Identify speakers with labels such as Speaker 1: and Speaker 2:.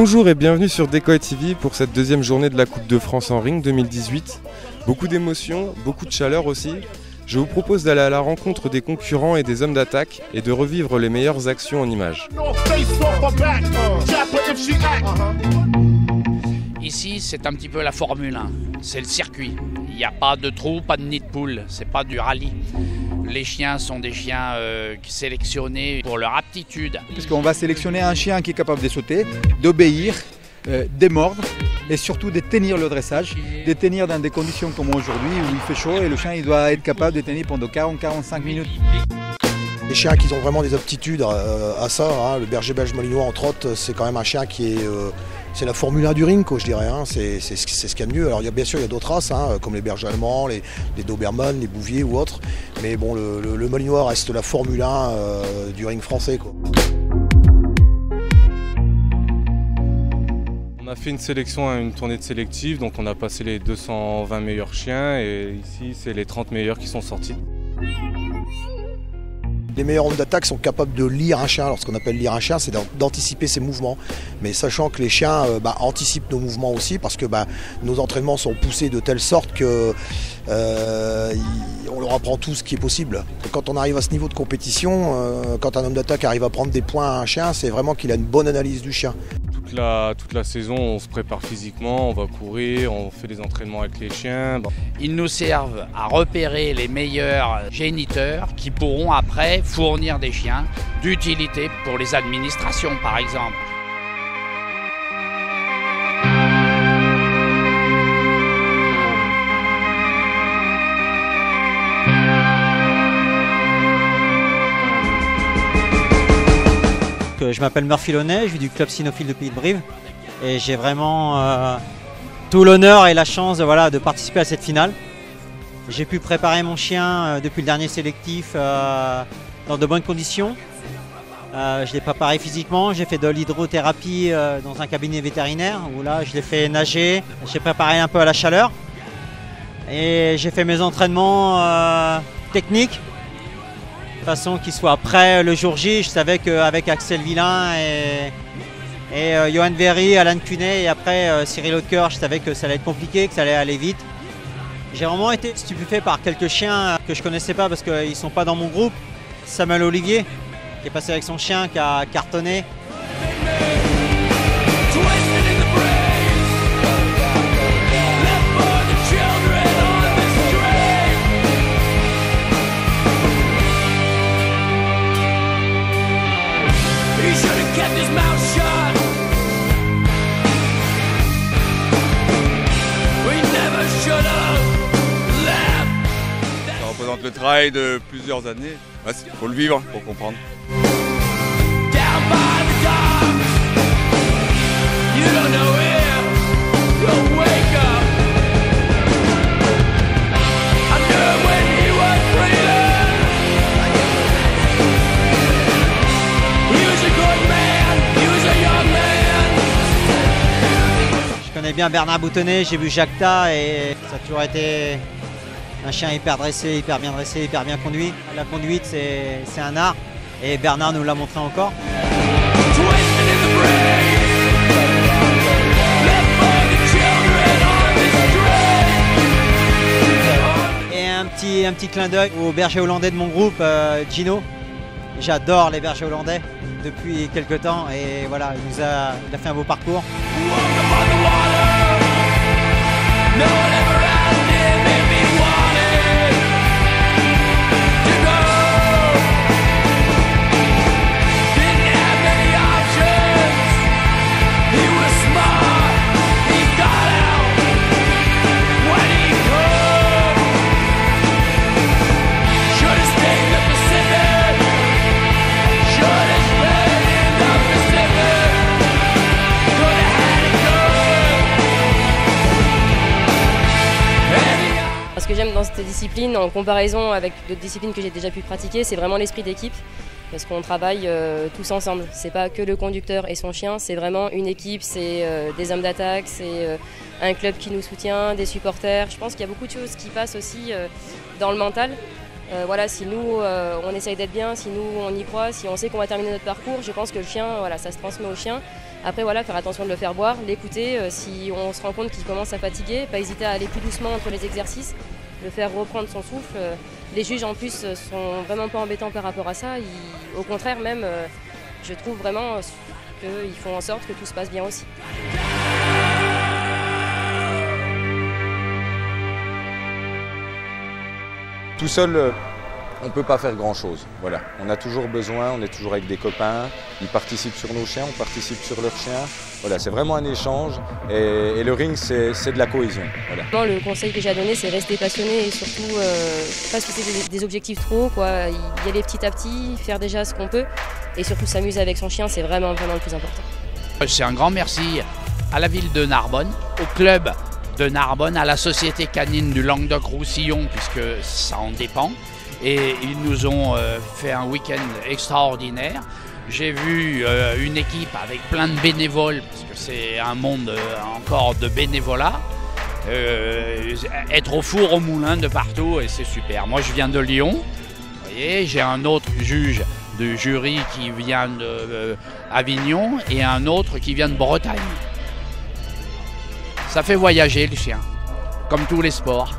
Speaker 1: Bonjour et bienvenue sur Decoy TV pour cette deuxième journée de la Coupe de France en ring 2018. Beaucoup d'émotions, beaucoup de chaleur aussi. Je vous propose d'aller à la rencontre des concurrents et des hommes d'attaque et de revivre les meilleures actions en images.
Speaker 2: Ici, c'est un petit peu la Formule 1. C'est le circuit. Il n'y a pas de trou, pas de nid de poule. C'est pas du rallye. Les chiens sont des chiens euh, sélectionnés pour leur aptitude.
Speaker 3: Parce qu'on va sélectionner un chien qui est capable de sauter, d'obéir, euh, d'émordre et surtout de tenir le dressage, de tenir dans des conditions comme aujourd'hui où il fait chaud et le chien il doit être capable de tenir pendant 40-45 minutes.
Speaker 4: Les chiens qui ont vraiment des aptitudes euh, à ça, hein, le berger belge malinois entre autres, c'est quand même un chien qui est... euh, c'est la Formule 1 du ring, quoi, je dirais. hein. C'est ce qu'il y a de mieux. Alors, bien sûr, il y a d'autres races, hein, comme les bergers allemands, les, les Doberman, les Bouviers ou autres. Mais bon, le, le- le Malinois reste la Formule 1 euh, du ring français. Quoi.
Speaker 5: On a fait une sélection, une tournée de sélective, donc on a passé les 220 meilleurs chiens et ici c'est les 30 meilleurs qui sont sortis.
Speaker 4: Les meilleurs hommes d'attaque sont capables de lire un chien. Alors, ce qu'on appelle lire un chien, c'est d'an- d'anticiper ses mouvements. Mais sachant que les chiens euh, bah, anticipent nos mouvements aussi, parce que bah, nos entraînements sont poussés de telle sorte que euh, on leur apprend tout ce qui est possible. Quand on arrive à ce niveau de compétition, euh, quand un homme d'attaque arrive à prendre des points à un chien, c'est vraiment qu'il a une bonne analyse du chien.
Speaker 5: Toute la, saison, on se prépare physiquement, on va courir, on fait des entraînements avec les chiens.
Speaker 2: Ils nous servent à repérer les meilleurs géniteurs qui pourront après fournir des chiens d'utilité pour les administrations, par exemple.
Speaker 6: Je m'appelle Murphy Launay, je suis du club cynophile de Pays de Brive et j'ai vraiment euh, tout l'honneur et la chance de, voilà, de participer à cette finale. J'ai pu préparer mon chien euh, depuis le dernier sélectif euh, dans de bonnes conditions. Je l'ai préparé physiquement, j'ai fait de l'hydrothérapie dans un cabinet vétérinaire où là je l'ai fait nager, j'ai préparé un peu à la chaleur et j'ai fait mes entraînements techniques façon qu'il soit prêt le jour J. Je savais qu'avec Axel Villain et, et euh, Johan Verry, Alan Cunet et après euh, Cyril Hautecoeur, je savais que ça allait être compliqué, que ça allait aller vite. J'ai vraiment été stupéfait par quelques chiens que je connaissais pas parce qu'ils sont pas dans mon groupe. Samuel Olivier, qui est passé avec son chien, qui a cartonné.
Speaker 7: Travail de plusieurs années. Il faut le vivre pour comprendre.
Speaker 6: Je connais bien Bernard Boutonnet, j'ai vu Jacta et ça a toujours été un chien hyper dressé, hyper bien dressé, hyper bien conduit. La conduite, c'est un art et Bernard nous l'a montré encore. Et un petit, un petit clin d'œil au berger hollandais de mon groupe, euh, Gino. J'adore les bergers hollandais depuis quelques temps et voilà, il, nous a, il a fait un beau parcours.
Speaker 8: Ce que j'aime dans cette discipline, en comparaison avec d'autres disciplines que j'ai déjà pu pratiquer, c'est vraiment l'esprit d'équipe. Parce qu'on travaille euh, tous ensemble. C'est pas que le conducteur et son chien, c'est vraiment une équipe, c'est euh, des hommes d'attaque, c'est euh, un club qui nous soutient, des supporters. Je pense qu'il y a beaucoup de choses qui passent aussi dans le mental. Voilà, si nous on essaye d'être bien, si nous on y croit, si on sait qu'on va terminer notre parcours, je pense que le chien, voilà, ça se transmet au chien. Après voilà, faire attention de le faire boire, l'écouter, euh, si on se rend compte qu'il commence à fatiguer, pas hésiter à aller plus doucement entre les exercices, le faire reprendre son souffle. Euh, les juges en plus euh, sont vraiment pas embêtants par rapport à ça. Au contraire même, je trouve vraiment qu'ils font en sorte que tout se passe bien aussi.
Speaker 9: Tout seul, on ne peut pas faire grand-chose. Voilà. On a toujours besoin, on est toujours avec des copains, ils participent sur nos chiens, on participe sur leurs chiens. Voilà, c'est vraiment un échange et, et le ring, c'est c'est de la cohésion. Voilà.
Speaker 8: Le conseil que j'ai à donner, c'est rester passionné et surtout euh, pas se fixer des, des objectifs trop quoi. Y aller petit à petit, faire déjà ce qu'on peut et surtout s'amuser avec son chien, c'est vraiment vraiment le plus important.
Speaker 2: C'est un grand merci à la ville de Narbonne, au club de Narbonne, à la société canine du Languedoc-Roussillon, puisque ça en dépend. Et ils nous ont euh, fait un week-end extraordinaire. J'ai vu euh, une équipe avec plein de bénévoles, parce que c'est un monde euh, encore de bénévolat. être au four, au moulin, de partout, et c'est super. Moi, je viens de Lyon. Vous voyez, j'ai un autre juge de jury qui vient de euh, Avignon et un autre qui vient de Bretagne. Ça fait voyager le chien, comme tous les sports.